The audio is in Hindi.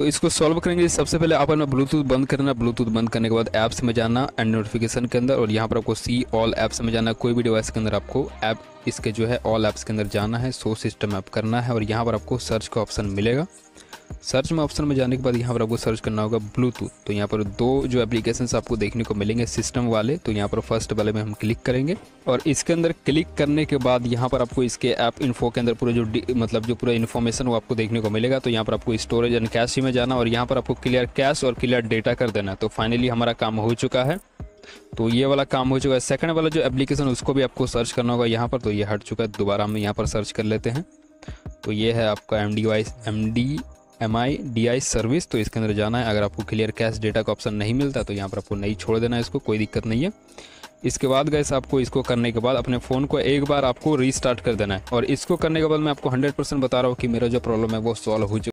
तो इसको सॉल्व करेंगे। सबसे पहले आप अपना ब्लूटूथ बंद करना। ब्लूटूथ बंद करने के बाद ऐप्स में जाना एंड नोटिफिकेशन के अंदर और यहाँ पर आपको सी ऑल ऐप्स में जाना। कोई भी डिवाइस के अंदर आपको ऐप इसके जो है ऑल ऐप्स के अंदर जाना है। सो सिस्टम ऐप करना है और यहाँ पर आपको सर्च का ऑप्शन मिलेगा। सर्च में ऑप्शन में जाने के बाद यहाँ पर आपको सर्च करना होगा ब्लूटूथ तो यहाँ पर दो जो एप्लीकेशन आपको देखने को मिलेंगे सिस्टम वाले तो यहाँ पर फ़र्स्ट वाले में हम क्लिक करेंगे। और इसके अंदर क्लिक करने के बाद यहाँ पर आपको इसके ऐप इन्फो के अंदर पूरा जो मतलब जो पूरा इन्फॉर्मेशन वो आपको देखने को मिलेगा। तो यहाँ पर आपको स्टोरेज एंड कैश में जाना और यहाँ पर आपको क्लियर कैश और क्लियर डेटा कर देना। तो फाइनली हमारा काम हो चुका है। तो ये वाला काम हो चुका है। सेकंड वाला जो एप्लीकेशन उसको भी आपको सर्च करना होगा यहाँ पर। तो ये हट चुका है। दोबारा हम यहाँ पर सर्च कर लेते हैं। तो ये है आपका M D vice M D M I D I service तो इसके अंदर जाना है। अगर आपको क्लियर कैश डेटा का ऑप्शन नहीं मिलता तो यहाँ पर आपको नहीं छोड़ देना है इसको, कोई दिक्कत नहीं है। इसके बाद गैस आपको इसको करने के बाद अपने फ़ोन को एक बार आपको रीस्टार्ट कर देना है। और इसको करने के बाद मैं आपको 100 परसेंट बता रहा हूँ कि मेरा जो प्रॉब्लम है, वो सॉल्व हो चुका